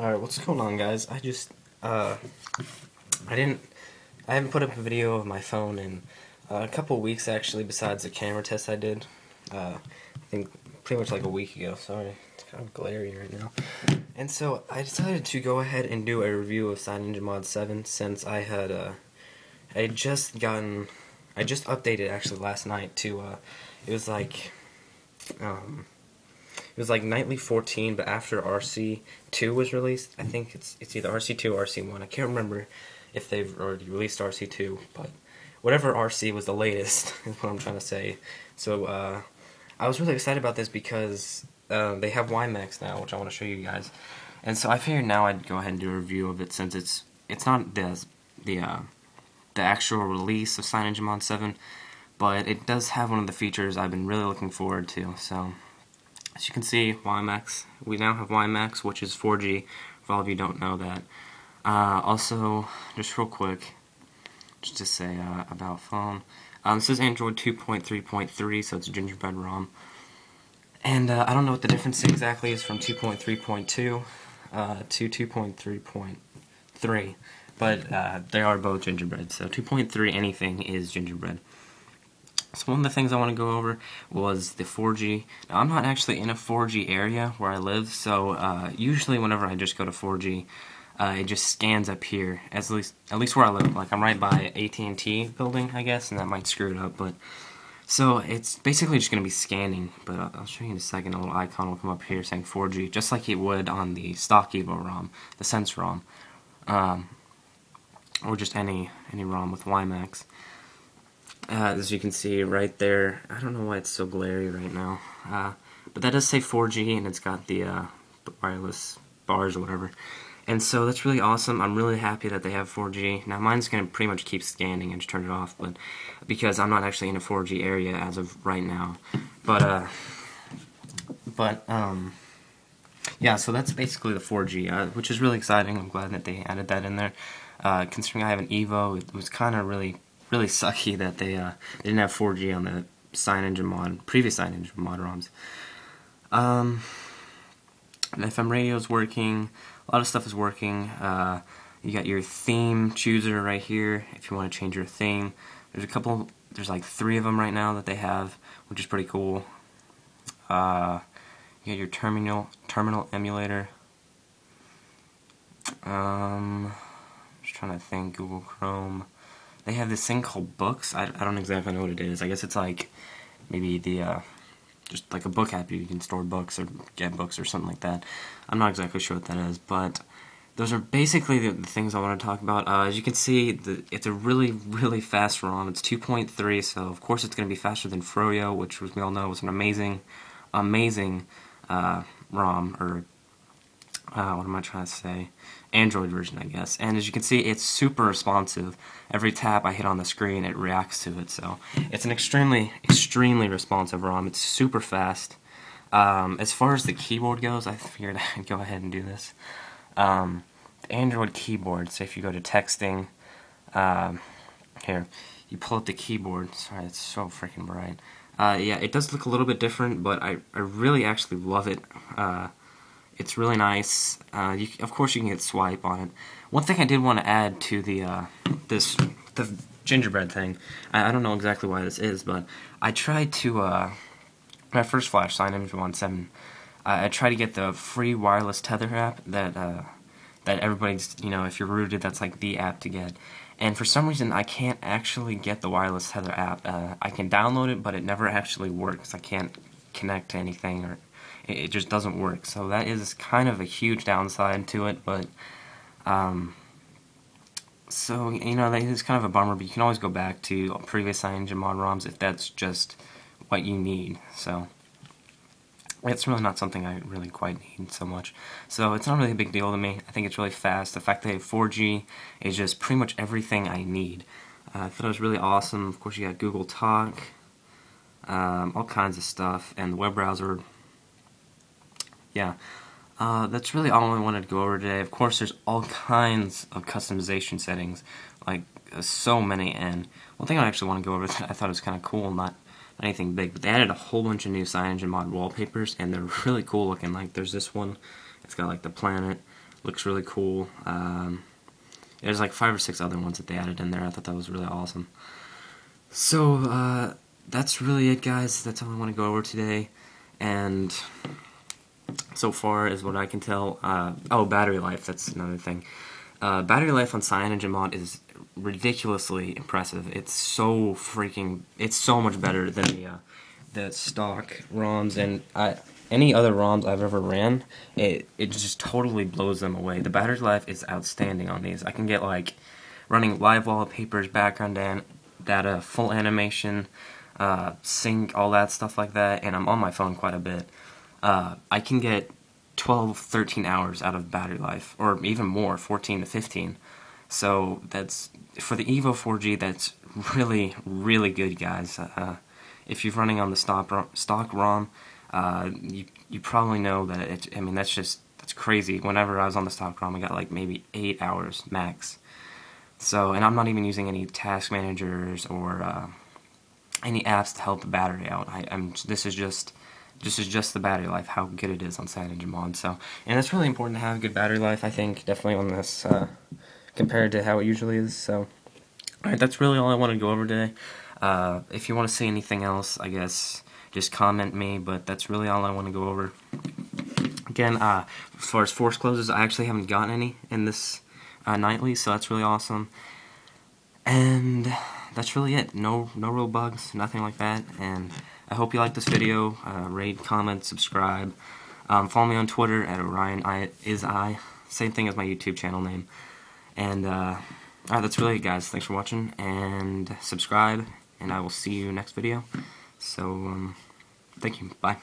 Alright, what's going on guys? I just, uh, I didn't, I haven't put up a video of my phone in uh, a couple weeks actually besides the camera test I did. Uh, I think pretty much like a week ago, sorry, it's kind of glary right now. And so I decided to go ahead and do a review of CyanogenMod 7 since I had, uh, I had just gotten, I just updated actually last night to, uh, it was like, um, it was like Nightly 14, but after RC2 was released, I think it's it's either RC2 or RC1. I can't remember if they've already released RC2, but whatever RC was the latest is what I'm trying to say. So uh, I was really excited about this because uh, they have WiMAX now, which I want to show you guys. And so I figured now I'd go ahead and do a review of it since it's it's not the the uh, the actual release of CyanogenMod 7, but it does have one of the features I've been really looking forward to. So as you can see, WiMAX, we now have WiMAX, which is 4G, if all of you don't know that. Uh, also, just real quick, just to say uh, about phone, um, this is Android 2.3.3, so it's Gingerbread ROM. And uh, I don't know what the difference exactly is from 2.3.2 uh, to 2.3.3, but uh, they are both Gingerbread, so 2.3 anything is Gingerbread. So one of the things I want to go over was the 4G. Now I'm not actually in a 4G area where I live, so uh, usually whenever I just go to 4G, uh, it just scans up here. At least, at least where I live. Like I'm right by AT&T building, I guess, and that might screw it up. But so it's basically just going to be scanning. But I'll, show you in a second. A little icon will come up here saying 4G, just like it would on the stock Evo ROM, the Sense ROM, um, or just any any ROM with WiMAX. Uh, as you can see right there, I don't know why it's so glary right now, uh, but that does say 4G and it's got the, uh, the wireless bars or whatever. And so that's really awesome. I'm really happy that they have 4G. Now mine's going to pretty much keep scanning and just turn it off, but because I'm not actually in a 4G area as of right now. But uh, but um, yeah. So that's basically the 4G, uh, which is really exciting. I'm glad that they added that in there. Uh, considering I have an Evo, it was kind of really really sucky that they, uh, they didn't have 4G on the CyanogenMod, previous CyanogenMod ROMs. Um, the FM radio is working, a lot of stuff is working. Uh, you got your theme chooser right here if you want to change your theme. There's a couple, there's like three of them right now that they have, which is pretty cool. Uh, you got your terminal terminal emulator. Um, just trying to think. Google Chrome they have this thing called books. I, I don't exactly know what it is. I guess it's like maybe the uh, just like a book app you can store books or get books or something like that. I'm not exactly sure what that is, but those are basically the, the things I want to talk about. Uh, as you can see, the, it's a really, really fast ROM. It's 2.3, so of course it's going to be faster than Froyo, which we all know was an amazing, amazing uh, ROM, or uh, what am I trying to say? Android version, I guess. And as you can see, it's super responsive. Every tap I hit on the screen, it reacts to it. So it's an extremely, extremely responsive ROM. It's super fast. Um, as far as the keyboard goes, I figured I'd go ahead and do this. Um, the Android keyboard, so if you go to texting, um, here, you pull up the keyboard. Sorry, it's so freaking bright. Uh, yeah, it does look a little bit different, but I, I really actually love it. Uh, it's really nice. Uh, you, of course, you can get swipe on it. One thing I did want to add to the uh, this the gingerbread thing. I, I, don't know exactly why this is, but I tried to uh, my first flash CyanogenMod seven. I tried to get the free wireless tether app that uh, that everybody's you know if you're rooted that's like the app to get. And for some reason, I can't actually get the wireless tether app. Uh, I can download it, but it never actually works. I can't connect to anything or it just doesn't work. So that is kind of a huge downside to it, but um, so you know that is kind of a bummer. But you can always go back to previous CyanogenMod ROMs if that's just what you need. So it's really not something I really quite need so much. So it's not really a big deal to me. I think it's really fast. The fact that they have 4G is just pretty much everything I need. Uh, I thought it was really awesome. Of course, you got Google Talk, um, all kinds of stuff, and the web browser yeah, uh, that's really all I wanted to go over today. Of course, there's all kinds of customization settings, like uh, so many, and one thing I actually want to go over that I thought it was kind of cool, not anything big, but they added a whole bunch of new CyanogenMod mod wallpapers, and they're really cool looking. Like, there's this one, it's got like the planet, looks really cool. Um, there's like five or six other ones that they added in there. I thought that was really awesome. So uh, that's really it, guys. That's all I want to go over today. And so far, is what I can tell. Uh, oh, battery life. That's another thing. Uh, battery life on CyanogenMod is ridiculously impressive. It's so freaking. It's so much better than the uh, the stock ROMs and I, any other ROMs I've ever ran. It it just totally blows them away. The battery life is outstanding on these. I can get like running live wallpapers, background data, full animation, uh, sync, all that stuff like that. And I'm on my phone quite a bit. Uh, I can get 12, 13 hours out of battery life, or even more, 14 to 15. So that's for the Evo 4G. That's really, really good, guys. Uh, if you're running on the stock ROM, uh, you you probably know that it. I mean, that's just that's crazy. Whenever I was on the stock ROM, I got like maybe eight hours max. So, and I'm not even using any task managers or uh, any apps to help the battery out. I, am this is just this is just the battery life, how good it is on CyanogenMod. So, and it's really important to have a good battery life. I think definitely on this uh, compared to how it usually is. So, all right, that's really all I want to go over today. Uh, if you want to see anything else, I guess just comment me. But that's really all I want to go over. Again, uh, as far as force closes, I actually haven't gotten any in this uh, nightly, so that's really awesome. And that's really it. No, no real bugs, nothing like that. And I hope you like this video. Uh, rate, comment, subscribe. Um, follow me on Twitter at Orion I, is I. Same thing as my YouTube channel name. And uh, alright, that's really it, guys. Thanks for watching and subscribe. And I will see you next video. So, um, thank you. Bye.